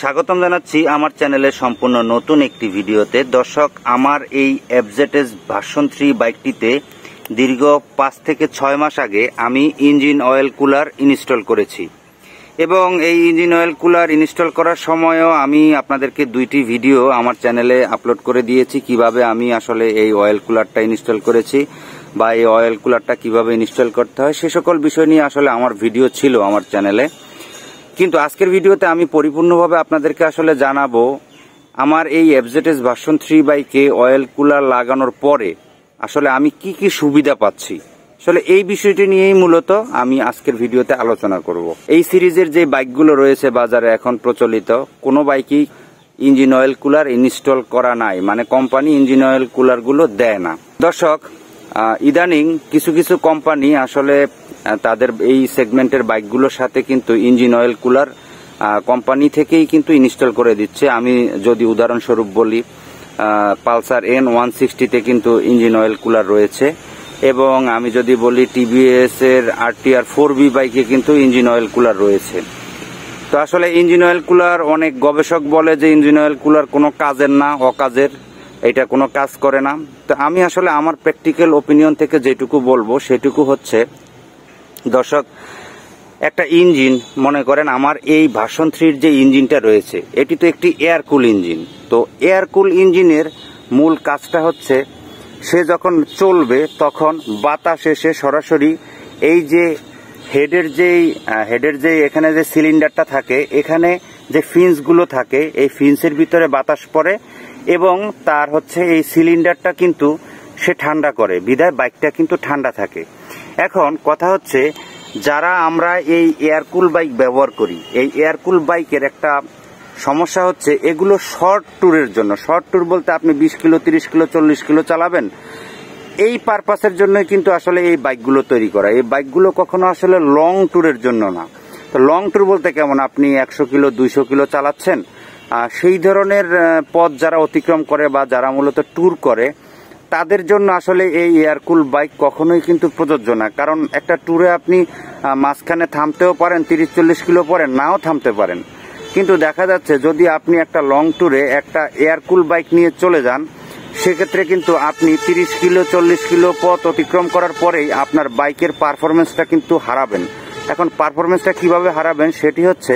স্বাগতম জানাচ্ছি আমার চ্যানেলে সম্পূর্ণ নতুন একটি ভিডিওতে। দর্শক, আমার এই এফজেটেস ভার্সন থ্রি বাইকটিতে দীর্ঘ পাঁচ থেকে ছয় মাস আগে আমি ইঞ্জিন অয়েল কুলার ইনস্টল করেছি। এবং এই ইঞ্জিন অয়েল কুলার ইনস্টল করার সময়ও আমি আপনাদেরকে দুইটি ভিডিও আমার চ্যানেলে আপলোড করে দিয়েছি, কীভাবে আমি আসলে এই অয়েল কুলারটা ইনস্টল করেছি বা এই অয়েল কুলারটা কীভাবে ইনস্টল করতে হয়। সে সকল বিষয় নিয়ে আসলে আমার ভিডিও ছিল আমার চ্যানেলে। কিন্তু আজকের ভিডিওতে আমি পরিপূর্ণভাবে আপনাদেরকে আসলে জানাব, আমার এই এফজেটেস ভার্সন থ্রি বাইকে অয়েল কুলার লাগানোর পরে আসলে আমি কি কি সুবিধা পাচ্ছি? আসলে এই বিষয়টি নিয়েই মূলত আমি আজকের ভিডিওতে আলোচনা করব। এই সিরিজের যে বাইকগুলো রয়েছে বাজারে এখন প্রচলিত, কোনো বাইকই ইঞ্জিন অয়েল কুলার ইনস্টল করা নাই মানে কোম্পানি ইঞ্জিন অয়েল কুলারগুলো দেয় না। দর্শক ইদানিং কিছু কিছু কোম্পানি আসলে তাদের এই সেগমেন্টের বাইকগুলোর সাথে কিন্তু ইঞ্জিন অয়েল কুলার কোম্পানি থেকেই কিন্তু ইনস্টল করে দিচ্ছে। আমি যদি উদাহরণস্বরূপ বলি পালসার এন ওয়ান সিক্সটিতে কিন্তু ইঞ্জিন অয়েল কুলার রয়েছে এবং আমি যদি বলি টিভিএস এর আর টি আর ফোর বি বাইকে কিন্তু ইঞ্জিন অয়েল কুলার রয়েছে। তো আসলে ইঞ্জিন অয়েল কুলার, অনেক গবেষক বলে যে ইঞ্জিন অয়েল কুলার কোনো কাজের না, অকাজের। এটা কোনো কাজ করে না। তো আমি আসলে আমার প্র্যাকটিক্যাল ওপিনিয়ন থেকে যেটুকু বলব, সেটুকু হচ্ছে, দর্শক, একটা ইঞ্জিন মনে করেন আমার এই ভাষণ থ্রির যে ইঞ্জিনটা রয়েছে, এটি তো একটি এয়ার কুল ইঞ্জিন তো এয়ার কুল ইঞ্জিনের মূল কাজটা হচ্ছে, সে যখন চলবে, তখন বাতাস এসে সরাসরি এই যে হেডের যেই হেডের যে এখানে যে সিলিন্ডারটা থাকে, এখানে যে ফিন্সগুলো থাকে, এই ফিন্সের ভিতরে বাতাস পড়ে এবং তার হচ্ছে এই সিলিন্ডারটা কিন্তু সে ঠান্ডা করে। বিদায় বাইকটা কিন্তু ঠান্ডা থাকে। এখন কথা হচ্ছে, যারা আমরা এই এয়ারকুল বাইক ব্যবহার করি, এই এয়ারকুল বাইকের একটা সমস্যা হচ্ছে, এগুলো শর্ট ট্যুরের জন্য। শর্ট ট্যুর বলতে আপনি বিশ কিলো, তিরিশ কিলো, চল্লিশ কিলো চালাবেন। এই পারপাসের জন্যই কিন্তু আসলে এই বাইকগুলো তৈরি করা। এই বাইকগুলো কখনো আসলে লং ট্যুরের জন্য না। তো লং ট্যুর বলতে কেমন? আপনি একশো কিলো, দুইশো কিলো চালাচ্ছেন সেই ধরনের পথ যারা অতিক্রম করে বা যারা মূলত ট্যুর করে, তাদের জন্য আসলে এই এয়ারকুল বাইক কখনোই কিন্তু প্রযোজ্য না। কারণ একটা ট্যুরে আপনি মাঝখানে থামতেও পারেন, তিরিশ, চল্লিশ কিলো পরে নাও থামতে পারেন। কিন্তু দেখা যাচ্ছে যদি আপনি একটা লং ট্যুরে একটা এয়ারকুল বাইক নিয়ে চলে যান, সেক্ষেত্রে কিন্তু আপনি তিরিশ কিলো, চল্লিশ কিলো পথ অতিক্রম করার পরেই আপনার বাইকের পারফরমেন্সটা কিন্তু হারাবেন। এখন পারফরমেন্সটা কীভাবে হারাবেন, সেটি হচ্ছে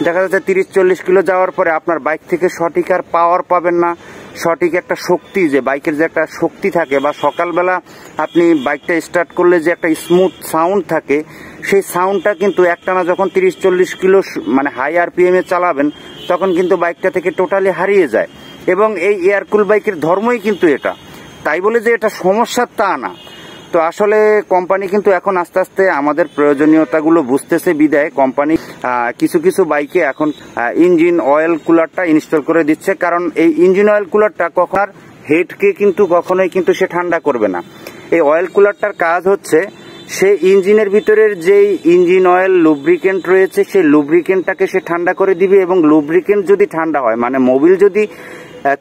দেখা যাচ্ছে তিরিশ, চল্লিশ কিলো যাওয়ার পরে আপনার বাইক থেকে সঠিক আর পাওয়ার পাবেন না। সঠিক একটা শক্তি যে, বাইকের যে একটা শক্তি থাকে বা সকালবেলা আপনি বাইকটা স্টার্ট করলে যে একটা স্মুথ সাউন্ড থাকে, সেই সাউন্ডটা কিন্তু একটানা যখন তিরিশ, চল্লিশ কিলো মানে হাই আরপিএম এ চালাবেন, তখন কিন্তু বাইকটা থেকে টোটালি হারিয়ে যায়। এবং এই এয়ারকুল বাইকের ধর্মই কিন্তু এটা। তাই বলে যে এটা সমস্যা তা না। তো আসলে কোম্পানি কিন্তু এখন আস্তে আস্তে আমাদের প্রয়োজনীয়তাগুলো বুঝতেছে বিদায়। কোম্পানি কিছু কিছু বাইকে এখন ইঞ্জিন অয়েল কুলারটা ইনস্টল করে দিচ্ছে। কারণ এই ইঞ্জিন অয়েল কুলারটা কখন আর হেডকে কিন্তু কখনোই কিন্তু সে ঠান্ডা করবে না। এই অয়েল কুলারটার কাজ হচ্ছে, সে ইঞ্জিনের ভিতরের যেই ইঞ্জিন অয়েল লুব্রিকেন্ট রয়েছে, সেই লুব্রিকেন্টটাকে সে ঠান্ডা করে দিবে এবং লুব্রিকেন্ট যদি ঠান্ডা হয় মানে মোবিল যদি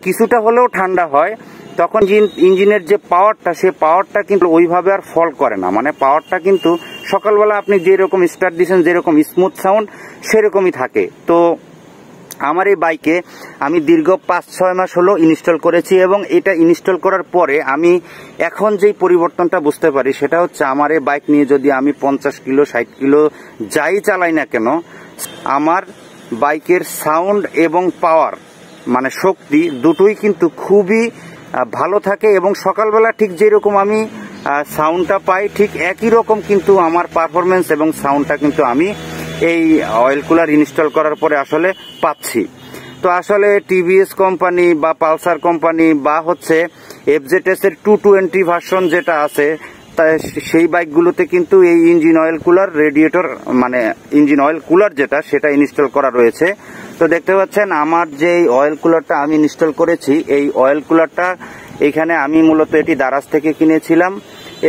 কিছুটা হলেও ঠান্ডা হয় তখন ইঞ্জিন- ইঞ্জিনের যে পাওয়ারটা সে পাওয়ারটা কিন্তু ওইভাবে আর ফল করে না। মানে পাওয়ারটা কিন্তু সকালবেলা আপনি যেরকম স্টার্ট দিয়েছেন, যেরকম স্মুথ সাউন্ড সেরকমই থাকে। তো আমার এই বাইকে আমি দীর্ঘ পাঁচ ছয় মাস হলো ইনস্টল করেছি এবং এটা ইনস্টল করার পরে আমি এখন যেই পরিবর্তনটা বুঝতে পারি, সেটা হচ্ছে আমার এই বাইক নিয়ে যদি আমি পঞ্চাশ কিলো, ষাট কিলো যাই চালাই না কেন, আমার বাইকের সাউন্ড এবং পাওয়ার মানে শক্তি দুটোই কিন্তু খুবই ভালো থাকে এবং সকালবেলা ঠিক যেরকম আমি সাউন্ডটা পাই, ঠিক একই রকম কিন্তু আমার পারফরমেন্স এবং সাউন্ডটা কিন্তু আমি এই অয়েল কুলার ইনস্টল করার পরে আসলে পাচ্ছি। তো আসলে টিভিএস কোম্পানি বা পালসার কোম্পানি বা হচ্ছে এফজেটেস এর টু টোয়েন্টি ভার্সন যেটা আছে সেই বাইকগুলোতে কিন্তু এই ইঞ্জিন অয়েল কুলার, রেডিয়েটর মানে ইঞ্জিন অয়েল কুলার যেটা, সেটা ইনস্টল করা রয়েছে। তো দেখতে পাচ্ছেন, আমার যে অয়েল কুলারটা আমি ইনস্টল করেছি, এই অয়েল কুলারটা এখানে আমি মূলত এটি দারাজ থেকে কিনেছিলাম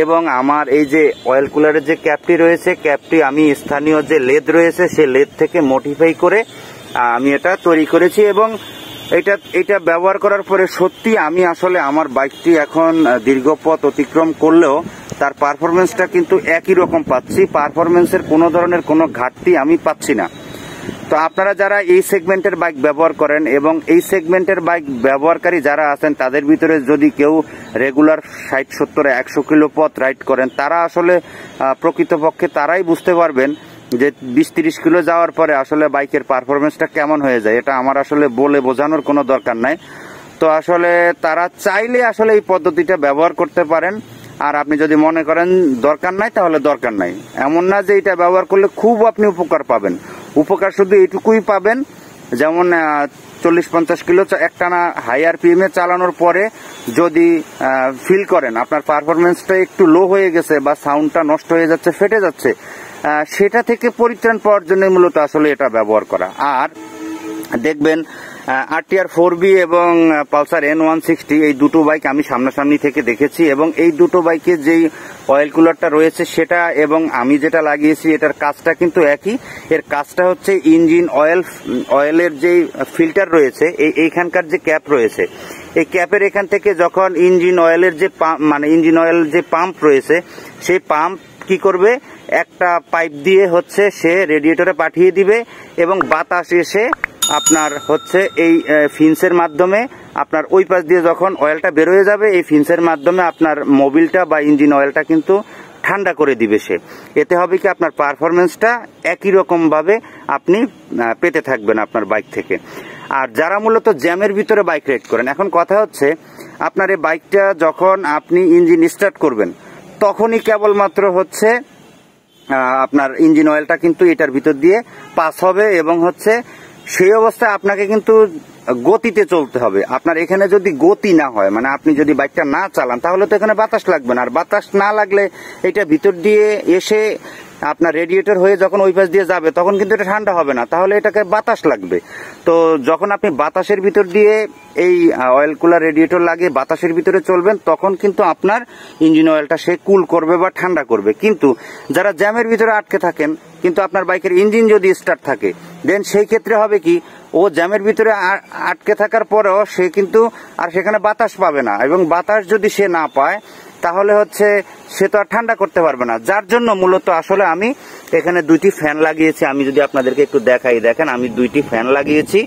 এবং আমার এই যে অয়েল কুলারের যে ক্যাপটি রয়েছে, ক্যাপটি আমি স্থানীয় যে লেদ রয়েছে, সে লেদ থেকে মডিফাই করে আমি এটা তৈরি করেছি এবং এটা এটা ব্যবহার করার পরে সত্যি আমি আসলে আমার বাইকটি এখন দীর্ঘ পথ অতিক্রম করলেও তার পারফরমেন্সটা কিন্তু একই রকম পাচ্ছি। পারফরমেন্সের কোনো ধরনের কোনো ঘাটতি আমি পাচ্ছি না। তো আপনারা যারা এই সেগমেন্টের বাইক ব্যবহার করেন এবং এই সেগমেন্টের বাইক ব্যবহারকারী যারা আছেন, তাদের ভিতরে যদি কেউ রেগুলার ষাট, সত্তর, একশো কিলো পথ রাইড করেন, তারা আসলে প্রকৃতপক্ষে তারাই বুঝতে পারবেন যে বিশ তিরিশ কিলো যাওয়ার পরে আসলে বাইকের পারফরমেন্সটা কেমন হয়ে যায়, এটা আমার আসলে বলে বোঝানোর কোনো দরকার নাই। তো আসলে তারা চাইলে আসলে এই পদ্ধতিটা ব্যবহার করতে পারেন। আর আপনি যদি মনে করেন দরকার নাই, তাহলে দরকার নাই। এমন না যে এটা ব্যবহার করলে খুব আপনি উপকার পাবেন। উপকার শুধু এইটুকুই পাবেন। যেমন চল্লিশ পঞ্চাশ কিলো একটানা আরপিএম এ চালানোর পরে যদি ফিল করেন, আপনার পারফরমেন্সটা একটু লো হয়ে গেছে বা সাউন্ডটা নষ্ট হয়ে যাচ্ছে, ফেটে যাচ্ছে সেটা থেকে পরিত্রাণ পাওয়ার জন্য মূলত আসলে এটা ব্যবহার করা। আর দেখবেন আরটিআর ফোর বি এবং পালসার এন ওয়ান সিক্সটি এই দুটো বাইক আমি সামনাসামনি থেকে দেখেছি এবং এই দুটো বাইকের যেই অয়েল কুলারটা রয়েছে সেটা এবং আমি যেটা লাগিয়েছি, এটার কাজটা কিন্তু একই। এর কাজটা হচ্ছে ইঞ্জিন অয়েল অয়েলের যেই ফিল্টার রয়েছে, এই, এইখানকার যে ক্যাপ রয়েছে, এই ক্যাপের এখান থেকে যখন ইঞ্জিন অয়েলের যে পাম্প মানে ইঞ্জিন অয়েল যে পাম্প রয়েছে, সেই পাম্প কি করবে? একটা পাইপ দিয়ে হচ্ছে সে রেডিয়েটরে পাঠিয়ে দিবে এবং বাতাস এসে আপনার হচ্ছে এই ফিন্সের মাধ্যমে আপনার ওই পাশ দিয়ে যখন অয়েলটা বেরোয় যাবে, এই ফিন্সের মাধ্যমে আপনার মোবিলটা বা ইঞ্জিন অয়েলটা কিন্তু ঠান্ডা করে দিবে সে। এতে হবে কি আপনার পারফরমেন্সটা একই রকমভাবে আপনি পেতে থাকবেন আপনার বাইক থেকে। আর যারা মূলত জ্যামের ভিতরে বাইক রাইড করেন, এখন কথা হচ্ছে আপনার এই বাইকটা যখন আপনি ইঞ্জিন স্টার্ট করবেন, তখনই কেবলমাত্র হচ্ছে আপনার ইঞ্জিন অয়েলটা কিন্তু এটার ভিতর দিয়ে পাস হবে এবং হচ্ছে সেই অবস্থায় আপনাকে কিন্তু গতিতে চলতে হবে। আপনার এখানে যদি গতি না হয় মানে আপনি যদি বাইকটা না চালান, তাহলে তো এখানে বাতাস লাগবে না। আর বাতাস না লাগলে এটা ভিতর দিয়ে এসে আপনার রেডিয়েটর হয়ে যখন ওই পাশ দিয়ে যাবে, তখন কিন্তু এটা ঠান্ডা হবে না। তাহলে এটাকে বাতাস লাগবে। তো যখন আপনি বাতাসের ভিতর দিয়ে এই অয়েল কুলার রেডিয়েটর লাগিয়ে বাতাসের ভিতরে চলবেন, তখন কিন্তু আপনার ইঞ্জিন অয়েলটা সে কুল করবে বা ঠান্ডা করবে। কিন্তু যারা জ্যামের ভিতরে আটকে থাকেন, কিন্তু আপনার বাইকের ইঞ্জিন যদি স্টার্ট থাকে দেন সেই ক্ষেত্রে হবে কি, ও জ্যামের ভিতরে আটকে থাকার পরেও সে কিন্তু আর সেখানে বাতাস পাবে না। এবং বাতাস যদি সে না পায় তাহলে হচ্ছে সে তো আর ঠান্ডা করতে পারবে না। যার জন্য মূলত আসলে আমি এখানে দুইটি ফ্যান লাগিয়েছি। আমি যদি আপনাদেরকে একটু দেখাই, দেখেন আমি দুইটি ফ্যান লাগিয়েছি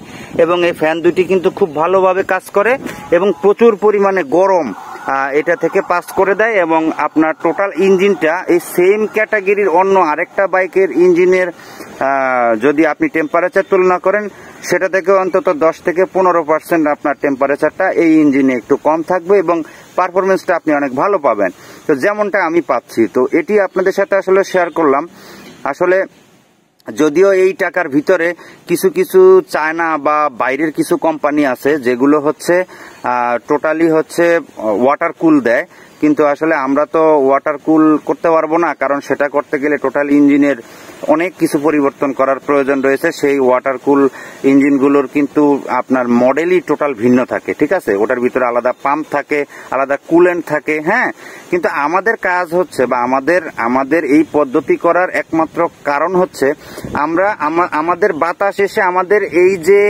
এবং এই ফ্যান দুটি কিন্তু খুব ভালোভাবে কাজ করে এবং প্রচুর পরিমাণে গরম এটা থেকে পাস করে দেয় এবং আপনার টোটাল ইঞ্জিনটা এই সেম ক্যাটাগরির অন্য আরেকটা বাইকের ইঞ্জিনের যদি আপনি টেম্পারেচার তুলনা করেন, সেটা থেকে অন্তত দশ থেকে পনেরো পার্সেন্ট আপনার টেম্পারেচারটা এই ইঞ্জিনে একটু কম থাকবে এবং পারফরমেন্সটা আপনি অনেক ভালো পাবেন। তো যেমনটা আমি পাচ্ছি, তো এটি আপনাদের সাথে আসলে শেয়ার করলাম। আসলে যদিও এই টাকার ভিতরে কিছু কিছু চায়না বা বাইরের কিছু কোম্পানি আছে, যেগুলো হচ্ছে টোটালি হচ্ছে ওয়াটার কুল দেয়। কিন্তু আসলে আমরা তো ওয়াটার কুল করতে পারব না, কারণ সেটা করতে গেলে টোটাল ইঞ্জিনের অনেক কিছু পরিবর্তন করার প্রয়োজন রয়েছে। সেই ওয়াটার কুল ইঞ্জিনগুলোর কিন্তু আপনার মডেলই টোটাল ভিন্ন থাকে, ঠিক আছে? ওটার ভিতরে আলাদা পাম্প থাকে, আলাদা কুলেন্ট থাকে হ্যাঁ? কিন্তু আমাদের কাজ হচ্ছে বা আমাদের আমাদের এই পদ্ধতি করার একমাত্র কারণ হচ্ছে আমরা আমাদের বাতাস এসে আমাদের এই যে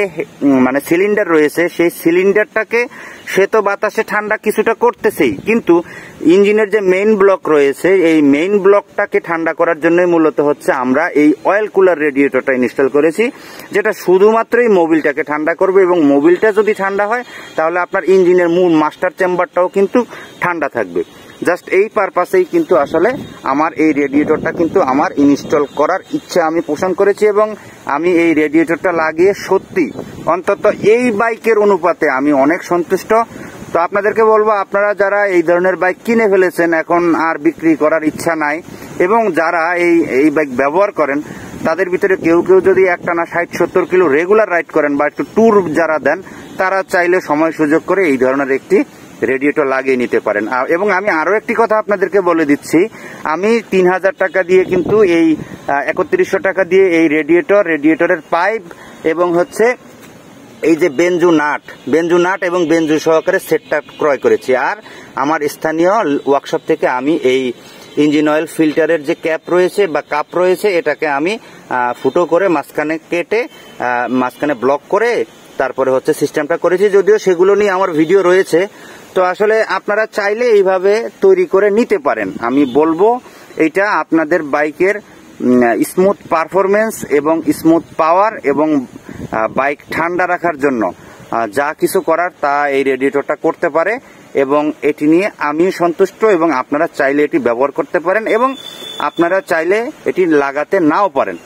মানে সিলিন্ডার রয়েছে, সেই সিলিন্ডারটাকে সে তো বাতাসে ঠান্ডা কিছুটা করতেছেই। কিন্তু ইঞ্জিনের যে মেইন ব্লক রয়েছে, এই মেইন ব্লকটাকে ঠান্ডা করার জন্যই মূলত হচ্ছে আমরা এই অয়েল কুলার রেডিয়েটরটা ইনস্টল করেছি, যেটা শুধুমাত্রই মোবিলটাকে ঠান্ডা করবে এবং মোবিলটা যদি ঠান্ডা হয়, তাহলে আপনার ইঞ্জিনের মূল মাস্টার চেম্বারটাও কিন্তু ঠান্ডা থাকবে। জাস্ট এই পারপাসেই কিন্তু আসলে আমার এই রেডিয়েটরটা কিন্তু আমার ইনস্টল করার ইচ্ছা আমি পোষণ করেছি এবং আমি এই রেডিয়েটরটা লাগিয়ে সত্যি অন্তত এই বাইকের অনুপাতে আমি অনেক সন্তুষ্ট। তো আপনাদেরকে বলব, আপনারা যারা এই ধরনের বাইক কিনে ফেলেছেন, এখন আর বিক্রি করার ইচ্ছা নাই। এবং যারা এই এই বাইক ব্যবহার করেন, তাদের ভিতরে কেউ কেউ যদি একটানা ষাট, সত্তর কিলো রেগুলার রাইড করেন বা একটু ট্যুর যারা দেন, তারা চাইলে সময় সুযোগ করে এই ধরনের একটি রেডিয়েটর লাগিয়ে নিতে পারেন। এবং আমি আরও একটি কথা আপনাদেরকে বলে দিচ্ছি। আমি তিন হাজার টাকা দিয়ে কিন্তু এই একত্রিশশো টাকা দিয়ে এই রেডিয়েটর রেডিয়েটরের পাইপ এবং হচ্ছে এই যে বেঞ্জু নাট বেঞ্জু নাট এবং বেঞ্জু সহকারে সেটটা ক্রয় করেছি। আর আমার স্থানীয় ওয়ার্কশপ থেকে আমি এই ইঞ্জিন অয়েল ফিল্টারের যে ক্যাপ রয়েছে বা কাপ রয়েছে, এটাকে আমি ফুটো করে মাঝখানে কেটে মাঝখানে ব্লক করে তারপরে হচ্ছে সিস্টেমটা করেছি। যদিও সেগুলো নিয়ে আমার ভিডিও রয়েছে, তো আসলে আপনারা চাইলে এইভাবে তৈরি করে নিতে পারেন। আমি বলব, এটা আপনাদের বাইকের স্মুথ পারফরমেন্স এবং স্মুথ পাওয়ার এবং বাইক ঠান্ডা রাখার জন্য। যা কিছু করার তা এই রেডিয়েটরটা করতে পারে। এবং এটি নিয়ে আমি সন্তুষ্ট এবং আপনারা চাইলে এটি ব্যবহার করতে পারেন এবং আপনারা চাইলে এটি লাগাতে নাও পারেন।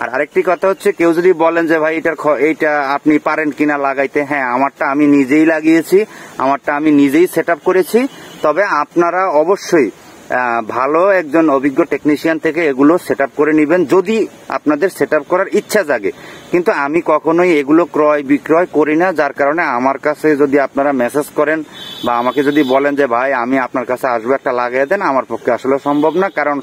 আর আরেকটি কথা হচ্ছে, কেউ যদি বলেন যে, ভাই, এটার এইটা আপনি পারেন কিনা লাগাইতে? হ্যাঁ আমারটা আমি নিজেই লাগিয়েছি, আমারটা আমি নিজেই সেট করেছি। তবে আপনারা অবশ্যই ভালো একজন অভিজ্ঞ টেকনিশিয়ান থেকে এগুলো সেট করে নেবেন যদি আপনাদের সেট করার ইচ্ছা জাগে। কিন্তু আমি কখনোই এগুলো ক্রয় বিক্রয় করি না, যার কারণে আমার কাছে যদি আপনারা মেসেজ করেন বা আমাকে যদি বলেন যে, ভাই, আমি আপনার কাছে আসব, একটা লাগিয়ে দেন, আমার পক্ষে আসলে সম্ভব না। কারণ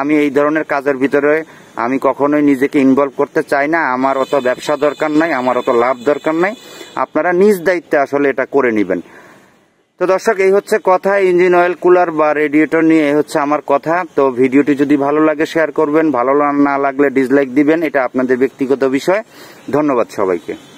আমি এই ধরনের কাজের ভিতরে আমি কখনোই নিজেকে ইনভলভ করতে চাই না। আমার অত ব্যবসা দরকার নাই, আমার অত লাভ দরকার নাই। আপনারা নিজ দায়িত্বে আসলে এটা করে নেবেন। তো দর্শক, এই হচ্ছে কথা, ইঞ্জিন অয়েল, কুলার বা রেডিয়েটর নিয়ে এই হচ্ছে আমার কথা। তো ভিডিওটি যদি ভালো লাগে, শেয়ার করবেন। ভালো না লাগলে ডিসলাইক দিবেন, এটা আপনাদের ব্যক্তিগত বিষয়। ধন্যবাদ সবাইকে।